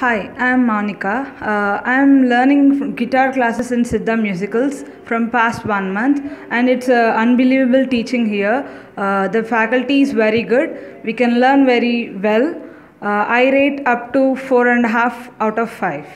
Hi, I'm Monica. Uh, I'm learning guitar classes in Sidda Musicals from past one month, and it's uh, unbelievable teaching here. Uh, the faculty is very good. We can learn very well. Uh, I rate up to four and a half out of five.